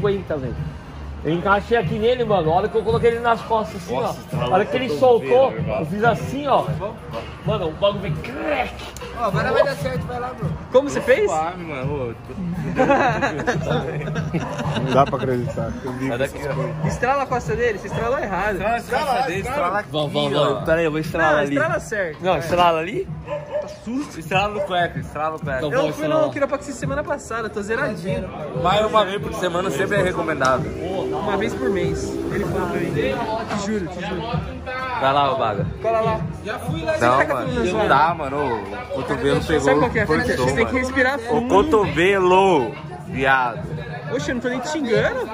50, velho. Eu encaixei aqui nele, mano. A hora que eu coloquei ele nas costas, assim, Nossa, ó. estralou A hora que ele soltou, irmão. eu fiz assim, ó. Mano, o bagulho veio crack. Ó, agora vai dar certo, vai lá, bro. Como você fez? Suave, mano. Não dá pra acreditar. Estrala a costa dele, você estralou errado. Estrala, estrala, estrala aqui, Vamos, vamos, vamos. Pera aí, eu vou estralar Não, ali. estrala certo. Não, estrala ali? Estrala no cueca, estrala no cueca. Então, Eu fui no quiropraxia semana passada, tô zeradinho. Mas uma vez por semana sempre é recomendado. Uma vez por mês. Ele falou pra mim. Te juro, te juro. Vai lá, ô Baga. Cola lá. Não, pega mano, tudo na não dá, mano. O cotovelo pegou. Sabe qual que é cortou, Você tem que mano. respirar O fundo. cotovelo, viado. Oxe, eu não tô nem te xingando.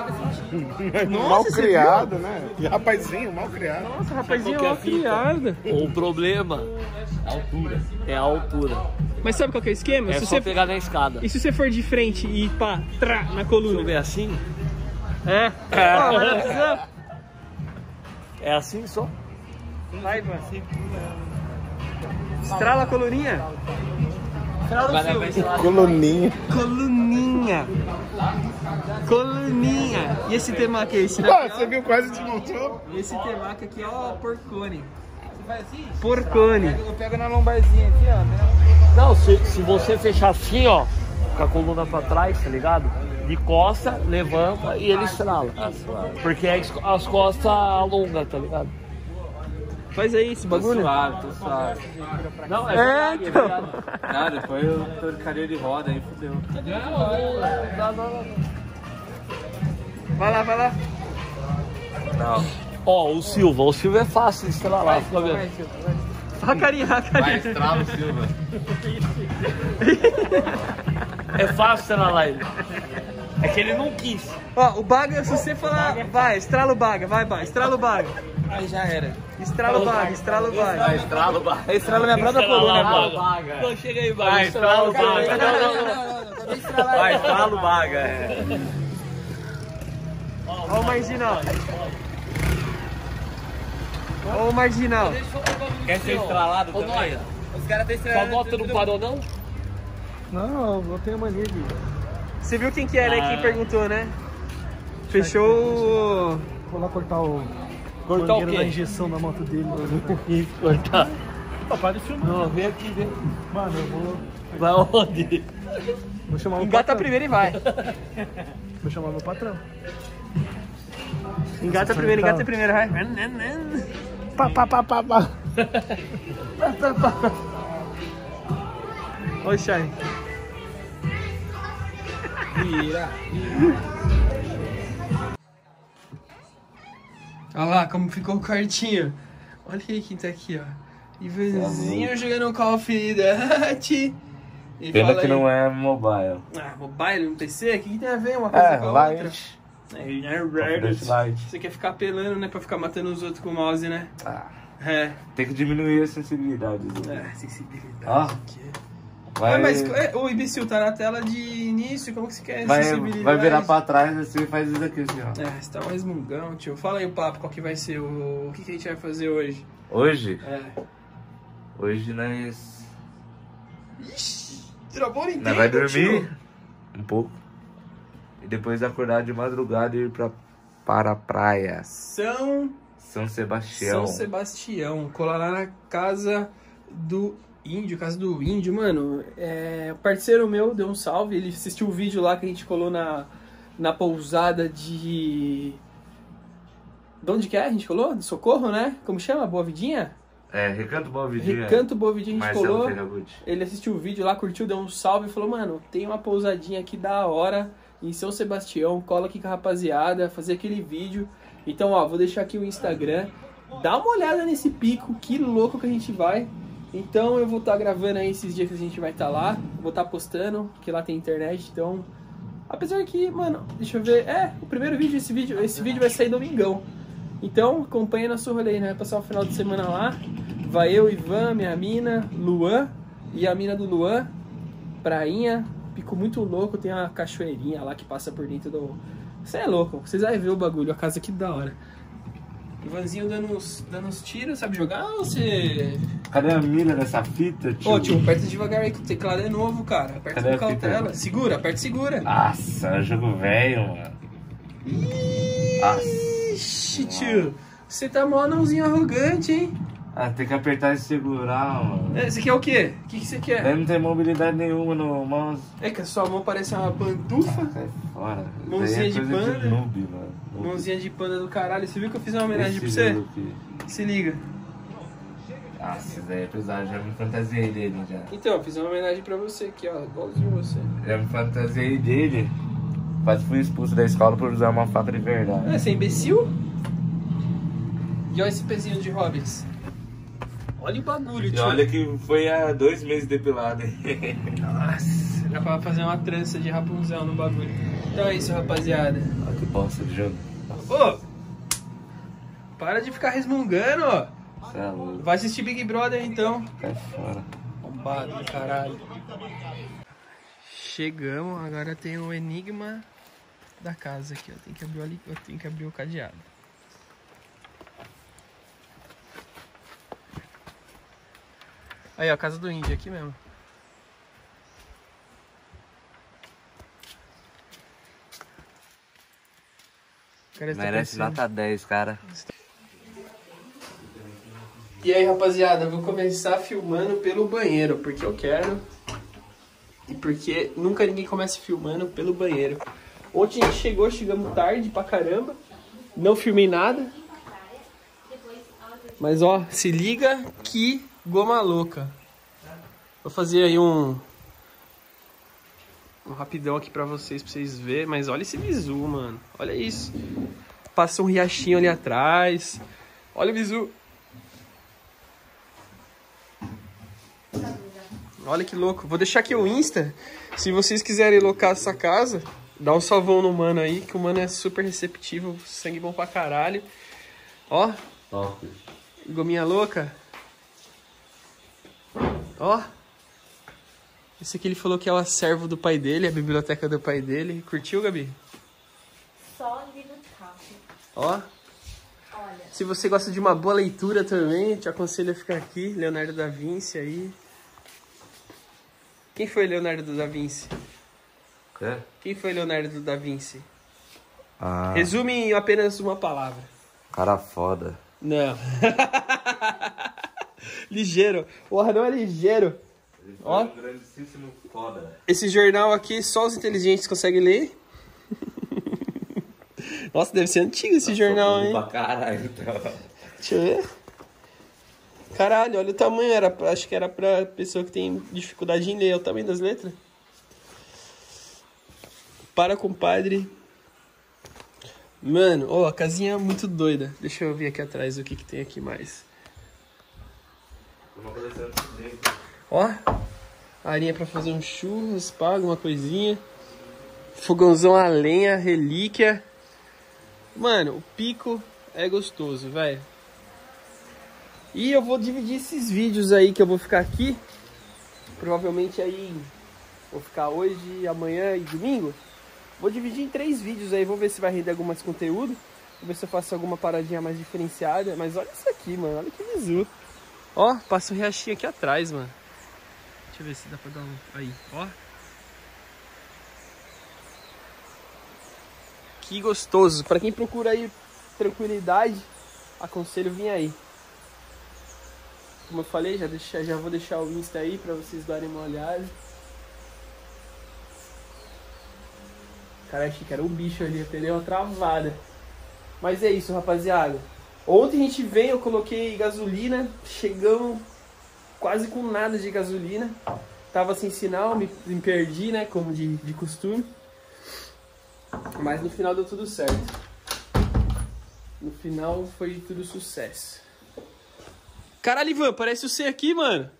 mal você criado, né? Rapazinho, mal criado. Nossa, rapazinho, que é criado. O problema é altura. É a altura. Mas sabe qual que é o esquema? É se só você... pegar na escada. E se você for de frente e pá, trá, na Deixa eu coluna? ver assim. É. Precisa- É assim só. Vai, mano. Estrala a coluninha. Coluninha. Coluninha. Coluninha. E esse temaki aí? Esse Ah, daqui, você viu, quase desmontou. ó. Esse temaki aqui, ó, porcone. Porcone. Eu pego na lombarzinha aqui, ó. né? Não, se, se você fechar assim, ó, com a coluna pra trás, tá ligado? De costa, levanta e ele estrala. Porque é as as costas alongas, tá ligado? Faz aí esse Tô bagulho. suave, tô suave. Não, É, verdade, então. verdade. Ah, depois eu tô de cadeira de roda aí, fudeu. Não, não, não. Vai lá, vai lá. Não. Ó, o Silva, o Silva é fácil de estralar, fica vendo? A carinha, Vai, carinha. estrala o Silva. É fácil estralar ele. É que ele não quis. Ó, o baga, se você falar, vai, estrala o baga, vai, vai, estrala o baga. Aí já era. Estrala o baga, estrala o baga. Vai, estrala o bar. Eu estralo minha própria coluna. Não, chega aí, Vai, vai. estrala o Não, baga. não, não, não, não. Estralar. Vai, estrala o baga. é. Ó o marginal. Ó o marginal. Quer ser estralado Ô, também? Noia, Os caras estão sua estralando. moto não parou, não? Não, não tenho mania de. Você viu quem que era Ah. que perguntou, né? Fechou o... Vou lá cortar o. Cortar o quê? da injeção da moto dele. Cortar. Papai de filmar. Não, vem aqui, vem. Mano, eu vou. Vai onde? Vou chamar meu Engata patrão. primeiro e vai. Vou chamar meu patrão. Engata primeiro, engata primeiro, vai. Pá, pá, pá, pá, pá. Oi, Shine. Vira. Olha lá como ficou o quartinho. Olha quem tá aqui, ó. Ivanzinho jogando Call of Duty. Pena que aí. não é mobile. Ah, mobile no PC? O que, que tem a ver uma coisa É, com a light. outra? É, Confidence light. Você quer ficar apelando, né? Pra ficar matando os outros com o mouse, né? Ah, É. tem que diminuir a sensibilidade. do- É, sensibilidade. Que- Vai, Ah, mas é, o imbecil tá na tela de início, como que você quer vai, sensibilidade? vai virar pra trás assim e faz isso aqui assim, ó. É, você tá mais mungão, tio. Fala aí o papo, qual que vai ser o... O que, que a gente vai fazer hoje? Hoje, É. hoje nós, Ixi, travou o nós vai dormir um pouco. E depois acordar de madrugada e ir pra, para a praia. São São Sebastião. São Sebastião, colar lá na casa do índio, casa do índio, mano. É, o parceiro meu deu um salve, ele assistiu o vídeo lá que a gente colou na, na pousada de. De onde que é? A gente colou? Socorro, né? Como chama? Boa Vidinha? É, Recanto Boa Vidinha. Recanto Boa Vidinha a gente colou. Ele assistiu o vídeo lá, curtiu, deu um salve e falou: Mano, tem uma pousadinha aqui da hora em São Sebastião, cola aqui com a rapaziada, fazer aquele vídeo. Então, ó, vou deixar aqui o Instagram. Dá uma olhada nesse pico, que louco que a gente vai. Então, eu vou estar gravando aí esses dias que a gente vai estar lá. Vou estar postando, que lá tem internet. Então, apesar que, mano, deixa eu ver. É, o primeiro vídeo, esse vídeo, esse vídeo vai sair domingão. Então, acompanha nosso rolê, né? Vai passar o final de semana lá. Vai eu, Ivan, minha mina, Luan e a mina do Luan, prainha, pico muito louco, tem uma cachoeirinha lá que passa por dentro do. Você é louco, vocês vão ver o bagulho, a casa que da hora. Ivanzinho dando uns, dando uns tiros, sabe jogar ou você. Cadê a mira dessa fita, tio? Ô tio, aperta devagar aí que o teclado é novo, cara. Aperta Cadê com cautela. Segura, aperta e segura. Nossa, é jogo velho, mano. Ixi, tio. Você tá mó anãozinho arrogante, hein? Ah, tem que apertar e segurar, mano. É, Você quer o quê? O que que você quer? Daí não tem mobilidade nenhuma no mouse. É que a sua mão parece uma pantufa. Sai fora. Mãozinha aí de é coisa panda. noob, mano. Noob. Mãozinha de panda do caralho. Você viu que eu fiz uma homenagem pra Esse você? jogo aqui. Se liga. Ah, esse daí é pesado, já me fantasiei dele já. Então, eu fiz uma homenagem pra você aqui, ó. Igualzinho você. Já me fantasiei dele. Quase fui expulso da escola por usar uma faca de verdade. É, você é imbecil? E olha esse pezinho de hobbits. Olha o bagulho, E tio. olha que foi há dois meses depilado. Nossa, dá pra fazer uma trança de Rapunzel no bagulho. Então é isso, rapaziada. Olha que bosta de jogo. Ô! Para de ficar resmungando, ó. É louco. Vai assistir Big Brother então. Cai fora. Bombado do caralho. Chegamos, agora tem o enigma da casa aqui, ó. Tem que abrir ali- tenho que abrir o cadeado. Aí, ó, a casa do índio aqui mesmo. Cara, Merece nota 10, cara. E aí, rapaziada, eu vou começar filmando pelo banheiro, porque eu quero. E porque nunca ninguém começa filmando pelo banheiro. Ontem a gente chegou, chegamos tarde pra caramba. Não filmei nada. Mas ó, se liga que goma louca. Vou fazer aí um. Um rapidão aqui pra vocês, pra vocês verem. Mas olha esse visu, mano. Olha isso. Passa um riachinho ali atrás. Olha o visu. Olha que louco. Vou deixar aqui o Insta. Se vocês quiserem locar essa casa, dá um salvão no mano aí, que o mano é super receptivo, sangue bom pra caralho. Ó, Top. gominha louca. Ó. Esse aqui ele falou que é o acervo do pai dele, a biblioteca do pai dele. Curtiu, Gabi? Só livro. Ó. Olha, Se você gosta de uma boa leitura também, te aconselho a ficar aqui. Leonardo da Vinci aí. Quem foi Leonardo da Vinci? É? Quem foi Leonardo da Vinci? Ah, Resume em apenas uma palavra. cara foda. Não. ligeiro. Porra, não é ligeiro. Ó. Um grandíssimo foda. Esse jornal aqui só os inteligentes conseguem ler. Nossa, deve ser antigo esse jornal, hein? Pra caralho, então. Deixa eu ver. Caralho, olha o tamanho. Era, pra- acho que era pra pessoa que tem dificuldade em ler. Olha o tamanho das letras. Para, compadre. Mano, ó, a casinha é muito doida. Deixa eu ver aqui atrás o que, que tem aqui mais. Uma. Ó, arinha pra fazer um churras, pá, alguma coisinha. Fogãozão a lenha, relíquia. Mano, o pico é gostoso, velho. E eu vou dividir esses vídeos aí que eu vou ficar aqui. Provavelmente aí vou ficar hoje, amanhã e domingo. Vou dividir em três vídeos aí, vou ver se vai render algum mais conteúdo. Vou ver se eu faço alguma paradinha mais diferenciada. Mas olha isso aqui, mano. Olha que visu. Ó, passa um riachinho aqui atrás, mano. Deixa eu ver se dá pra dar um. Aí, ó. Que gostoso. Pra quem procura aí tranquilidade, aconselho vir aí. Como eu falei, já, deixa, já vou deixar o Insta aí pra vocês darem uma olhada. Cara, achei que era um bicho ali, até deu uma travada. Mas é isso, rapaziada. Ontem a gente veio, eu coloquei gasolina, chegamos quase com nada de gasolina. Tava sem sinal, me, me perdi, né? Como de, de costume. Mas no final deu tudo certo. No final foi tudo sucesso. Caralho, Ivan, parece o C aqui, mano.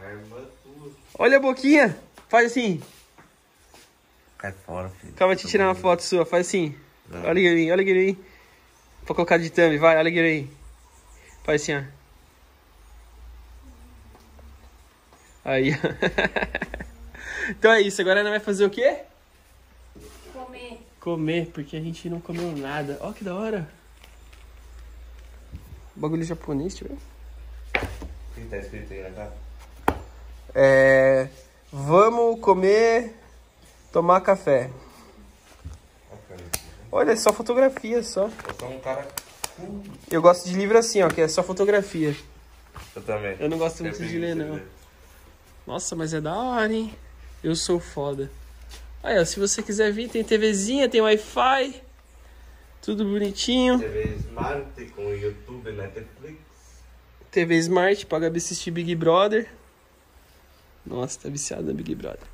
A irmã tua. Olha a boquinha. Faz assim. Cai fora, filho. Acaba de tirar uma foto sua. Faz assim. Olha aqui aí, olha aí. Pra colocar de thumb, vai, olha aqui aí. Faz assim, ó. Aí, ó. Então é isso, agora nós vai fazer o quê? comer. Comer, porque a gente não comeu nada. Ó, que da hora. Bagulho japonês, deixa eu ver. O que tá escrito aí na capa? É. Vamos comer, tomar café. Olha, é só fotografia, só. Eu sou um cara. Eu gosto de livro assim, ó, que é só fotografia. Eu também. Eu não gosto muito de ler, não. ler. Nossa, mas é da hora, hein? Eu sou foda. Aí, ó, se você quiser vir, tem TVzinha, tem Wi-Fi. Tudo bonitinho. TV Smart com YouTube, Netflix. TV Smart pra Gabi assistir Big Brother. Nossa, tá viciado na Big Brother.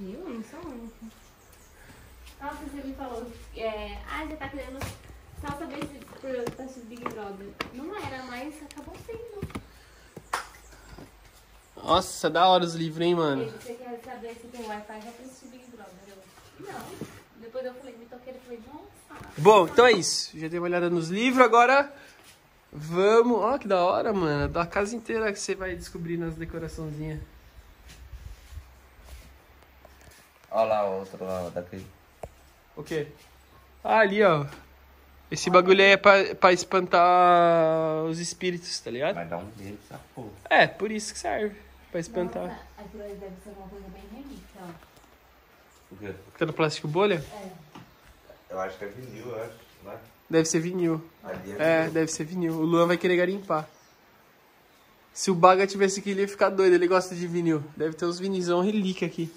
Viu? Não sou. Nossa, você me falou. É... Ah, você tá querendo só saber se por eu estar assistindo Big Brother. Não era, mas acabou sendo. Nossa, da hora os livros, hein, mano? Ele, Você quer saber se tem Wi-Fi já pra assistir Big Brother? Eu, não. Depois eu falei, me toquei, eu falei, nossa. Bom, então é isso. Já dei uma olhada nos livros, agora vamos. Ó, que da hora, mano. Da casa inteira que você vai descobrir nas decoraçãozinhas. Olha lá o outro lá, daquele. O quê? Ah, ali, ó. Esse bagulho aí é pra, pra espantar os espíritos, tá ligado? Vai dar um medo essa porra. É, por isso que serve. Pra espantar. Nossa, aquilo aí deve ser uma coisa bem relíquia, ó. Por quê? Tá no plástico bolha? Eu acho que é vinil, eu acho. Né? Deve ser vinil. Ali É, vinil. deve ser vinil. O Luan vai querer garimpar. Se o Baga tivesse aqui, ele ia ficar doido. Ele gosta de vinil. Deve ter uns vinizão relíquia aqui.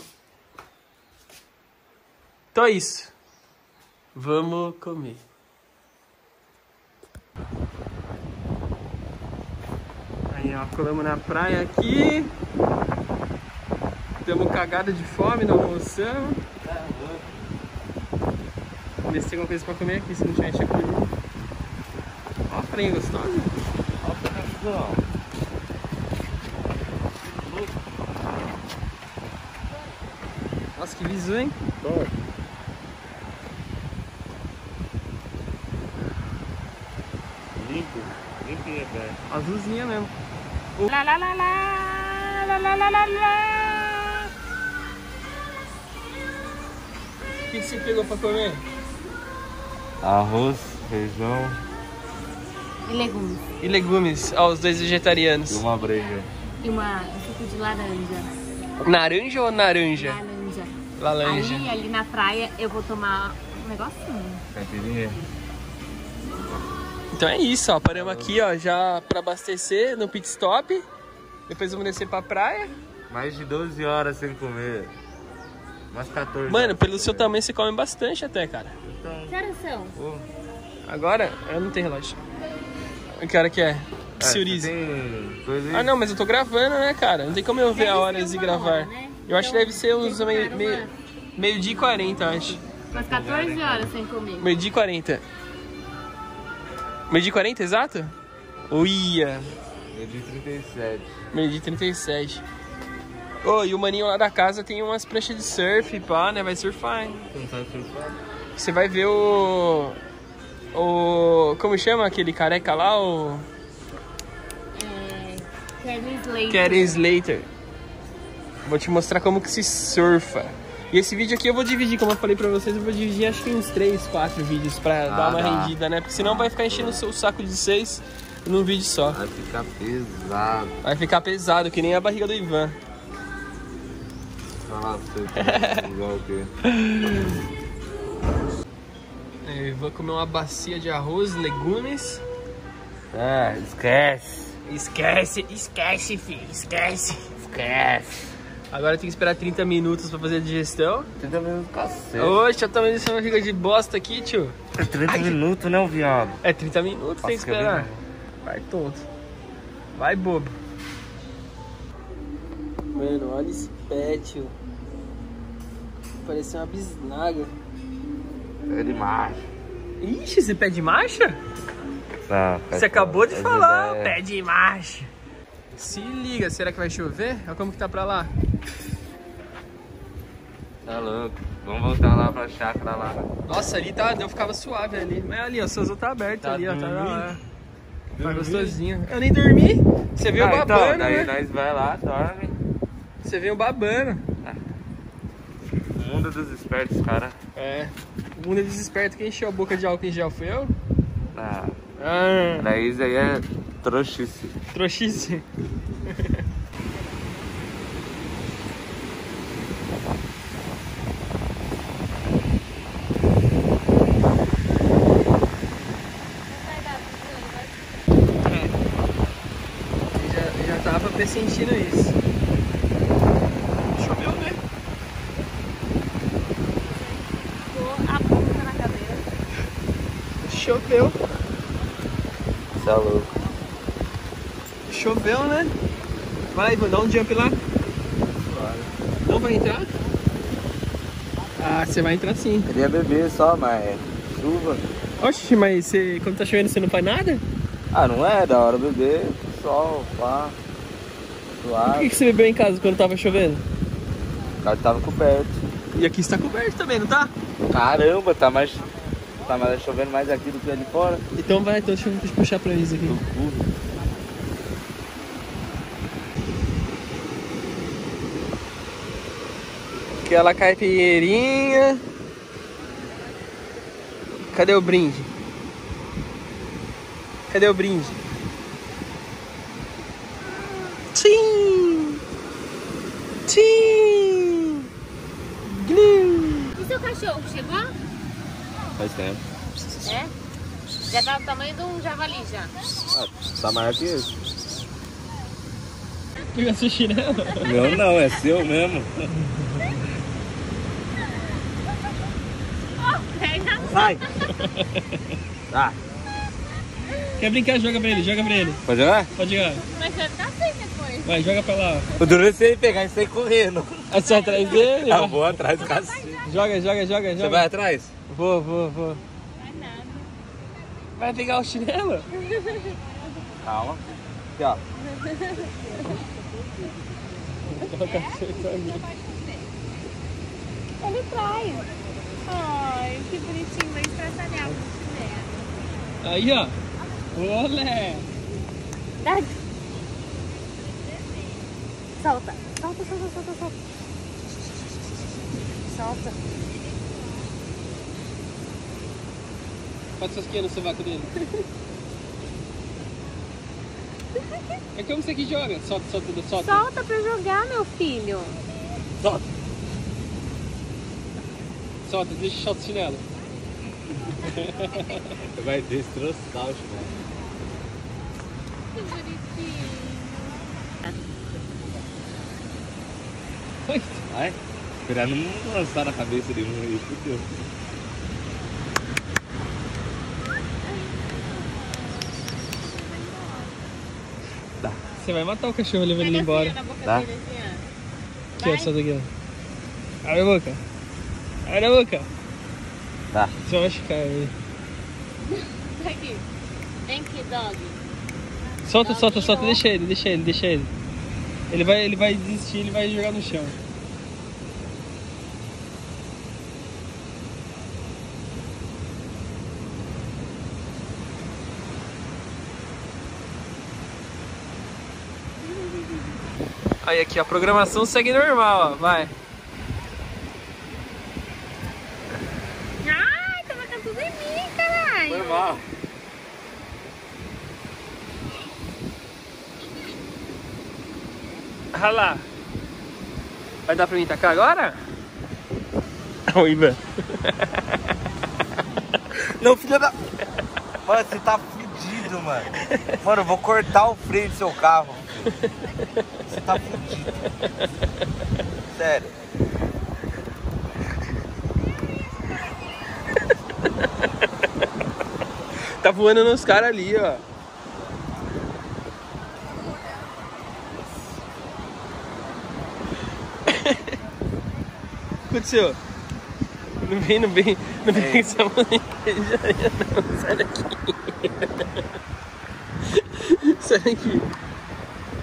Então é isso. Vamos comer. Aí, ó, colamos na praia aqui. Demos cagada de fome, não almoçamos. Vamos ver se tem alguma coisa pra comer aqui, se não tiver, a gente comido. Ó, a farinha gostosa. Não. Nossa, que liso, hein? Limpinha, velho. Azulzinha mesmo. Lá, lá, lá, lá, lá, lá, lá, lá, lá. O que, você pegou pra comer? Arroz, feijão E legumes. E legumes, ó, os dois e vegetarianos. uma breja. E uma, um suco de laranja. Naranja ou naranja? Laranja. Laranja. Ali, ali na praia, eu vou tomar um negocinho. Caipirinha. Então é isso, ó. Paramos aqui, ó, já pra abastecer no pit stop. Depois vamos descer pra praia. Mais de 12 horas sem comer. Mais 14 Mano, horas pelo seu comer. tamanho você come bastante até, cara. Então, Que horas são? pô. Agora, eu não tenho relógio. Que hora que é? É, aí? Ah, não, mas eu tô gravando, né, cara? Não tem como eu ver Deve a ser horas e gravar. hora, né? Eu acho que Então, deve ser uns meio, meio, meio dia e 40, eu acho. Umas 14 horas sem comer. Meio dia e 40. Meio dia e 40, exato? Uia, Eu de 37. meio dia e 37. Ô, e o maninho lá da casa tem umas pranchas de surf, pá, né? Vai surfar, hein? Você não sabe surfar? Você vai ver o. O. Como chama aquele careca lá? O. É, Kevin Slater. Karen Slater. Vou te mostrar como que se surfa. E esse vídeo aqui eu vou dividir, como eu falei pra vocês, eu vou dividir acho que uns 3, 4 vídeos pra dar uma dá. rendida, né? Porque senão vai ficar enchendo o seu saco de 6 num vídeo só. Vai ficar pesado. Vai ficar pesado, que nem a barriga do Ivan. Você. Igual o quê? Eu vou comer uma bacia de arroz, legumes. Ah, esquece. Esquece, esquece, filho, esquece. Esquece. Agora tem que esperar 30 minutos pra fazer a digestão. 30 minutos cacete. Oxe, eu também dessa barriga de bosta aqui, tio. É 30 minutos, né, o viado? É 30 minutos, tem que que esperar. bem, Vai tonto. Vai bobo. Mano, olha esse pé, tio. Parece uma bisnaga. É demais. Ixi, esse pé de marcha? Tá, Você acabou de é falar, ideia. pé de marcha. Se liga, será que vai chover? Olha como que tá pra lá. Tá louco. Vamos voltar lá pra chácara lá. Nossa, ali tá, eu ficava suave ali. Mas ali, ó, o Souza tá aberto Tá ali, ó. Tá, lá. tá gostosinho. Eu nem dormi. Você veio Ah, babando, então, daí né? nós vai lá, dorme. Você veio babando. O mundo dos espertos, cara. É. O mundo é desesperto. Quem encheu a boca de álcool em gel foi eu? Ah, Ah, daí isso aí é Трощиці. Трощиці. Vai Ivan, dá um jump lá. Não vai entrar? Ah, você vai entrar sim. Queria beber só, mas é chuva. Oxe, mas você, quando tá chovendo você não faz nada? Ah, não é da hora beber, sol, pá. Suave. que, que você bebeu em casa quando tava chovendo? O cara tava coberto. E aqui está coberto também, não tá? Caramba, tá mais. Tá mais chovendo mais aqui do que ali fora. Então vai, então deixa eu puxar pra isso aqui. Do Aquela caipirinha. Cadê o brinde? Cadê o brinde? Tchim! Tchim! Glim! E seu cachorro chegou? Faz tempo. É? Já tá do tamanho de um javali já. Ah, tá maior que esse. Pegou seu chinelo? Meu não, é seu mesmo. Sai! Tá. Quer brincar? Joga pra ele, joga pra ele. Pode jogar? Pode jogar. Mas vai ficar assim depois. Vai, joga pra lá. O duro é você pegar e sair correndo. ó. Você vai atrás dele? Eu vai. vou atrás do cacete. Joga, joga, joga, Você joga. vai atrás? Vou, vou, vou. Vai nada. Vai pegar o chinelo? Calma. Aqui, ó. Ele traz. Ai, que bonitinho, vai estraçalhar o chinelo. Aí, ó. Olé! Dá. Solta. Solta, solta, solta, solta. Solta. Quantos quilos no sovaco dele? É como você que joga? Solta, solta, solta. Solta pra jogar, meu filho. Solta. Solta, deixa eu soltar o chinelo. Vai destroçar o chinelo. Que bonitinho. Vai. Esperar não lançar na cabeça de um aí, fudeu. Você vai matar o cachorro levando ele embora. na boca Tá. dele, assim, ó. Aqui, ó, Vai. solta aqui, ó. Abre a boca. Abre a boca. Tá. Você vai machucar ele. Aqui. Vem aqui, dog. Solta, solta, solta. Deixa ele, deixa ele, deixa ele. Ele vai, ele vai desistir, ele vai jogar no chão. Aí aqui, a programação segue normal, ó. Vai. Ai, tá marcando tudo em mim, caralho. Normal. Olha lá. Vai dar pra mim tacar agora? Ô, Ivan. Não, filha da. Mano, você tá fudido, mano. Mano, eu vou cortar o freio do seu carro. Você tá fudido. Sério. Tá voando nos caras ali, ó. Aconteceu? Não vem, não vem, não vem com essa invejosa, não. Sai daqui. Sai daqui.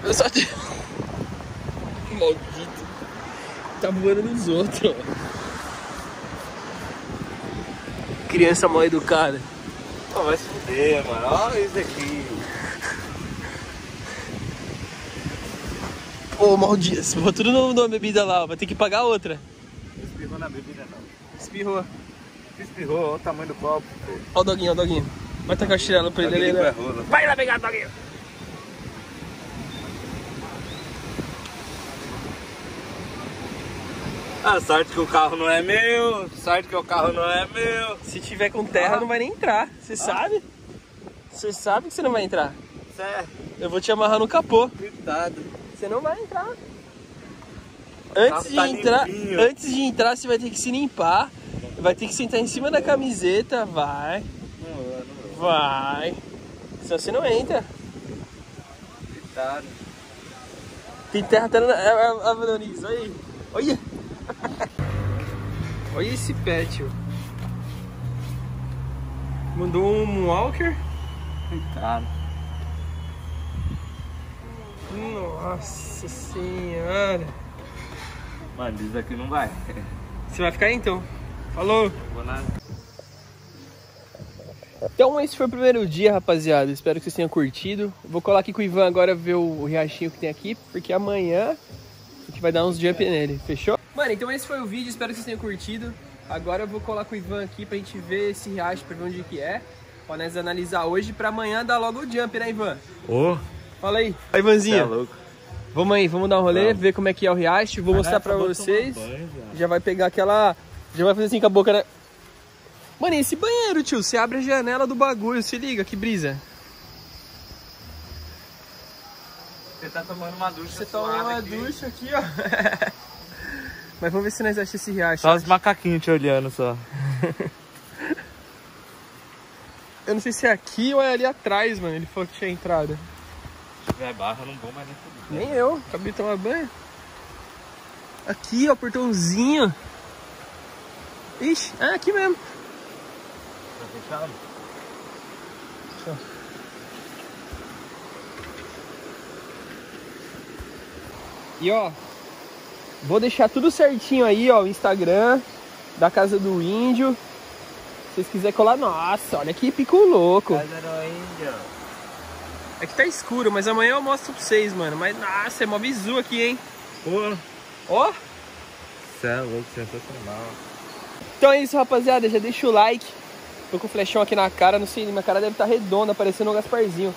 Eu só te... Maldito. Tá voando nos outros, ó. Criança mal educada. Vai se fuder, mano. Olha isso aqui. Ô, maldito, você botou tudo no- numa bebida lá, ó. vai ter que pagar outra. Espirrou na bebida, não. Espirrou. Espirrou, olha o tamanho do copo. Ó o doguinho, ó o doguinho. Vai tacar chinelo pra ele ali, né? é. Vai lá pegar o doguinho. Ah, sorte que o carro não é meu. Sorte que o carro não é meu. Se tiver com terra, não vai nem entrar. Você sabe? Você sabe que você não vai entrar. Sério, Eu vou te amarrar no capô. cuidado. Você não vai entrar. Antes de Tá entrar, limpinho. antes de entrar, você vai ter que se limpar. Vai ter que sentar em cima da camiseta, vai. Vai. Senão você não entra. Tá. Tem terra até na. A, a, a Vanoniz, olha aí. Olha. olha esse tio. Mandou um walker. Cara. Nossa senhora. Mano, isso aqui não vai. Você vai ficar aí então? Falou. Vou nada. Então esse foi o primeiro dia, rapaziada. Espero que vocês tenham curtido. Vou colar aqui com o Ivan agora ver o, riachinho que tem aqui, porque amanhã a gente vai dar uns jump nele, fechou? Mano, então esse foi o vídeo, espero que vocês tenham curtido. Agora eu vou colar com o Ivan aqui pra gente ver esse riacho, pra ver onde que é. Pra nós analisar hoje, pra amanhã dar logo o jump, né Ivan? Ô, Fala aí. Aí, é Ivanzinho. louco. Vamos aí, vamos dar um rolê, ver como é que é o riacho. Vou mostrar pra vocês. Já vai pegar aquela. Já vai fazer assim com a boca, né? Mano, esse banheiro, tio? Você abre a janela do bagulho, se liga, que brisa. Você tá tomando uma ducha Você toma uma aqui. ducha aqui, ó. Mas vamos ver se nós achamos esse riacho. Só os macaquinhos te olhando só. Eu não sei se é aqui ou é ali atrás, mano. Ele falou que tinha entrada. Se tiver barra, eu não vou mais nem subir. Nem eu, acabei de tomar banho. Aqui, ó, portãozinho. Ixi, é aqui mesmo. Tá fechado? E ó, vou deixar tudo certinho aí, ó, o Instagram da Casa do Índio. Se vocês quiserem colar, nossa, olha que pico louco. Casa do índio. É que tá escuro, mas amanhã eu mostro pra vocês, mano. Mas nossa, é mó bizu aqui, hein? Pô, Ó. você é louco, sensacional. Então é isso, rapaziada. Já deixa o like. Tô com o flechão aqui na cara, não sei, minha cara deve estar redonda, parecendo um Gasparzinho.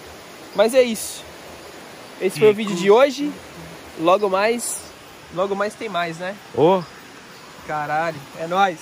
Mas é isso. Esse foi o vídeo de hoje. Logo mais. Logo mais tem mais, né? Ô, Caralho, é nóis.